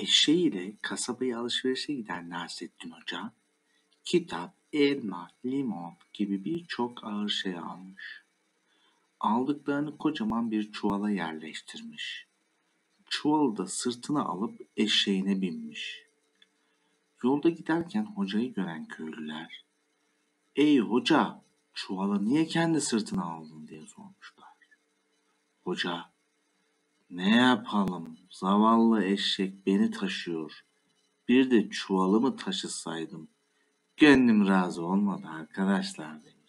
Eşeğiyle kasabaya alışverişe giden Nasrettin Hoca, kitap, elma, limon gibi birçok ağır şey almış. Aldıklarını kocaman bir çuvala yerleştirmiş. Çuvalı da sırtına alıp eşeğine binmiş. Yolda giderken hocayı gören köylüler, ''Ey hoca, çuvalı niye kendi sırtına aldın?'' diye sormuşlar. Hoca, ''Ne yapalım, zavallı eşek beni taşıyor. Bir de çuvalımı taşısaydım, gönlüm razı olmadı arkadaşlar.'' demiş.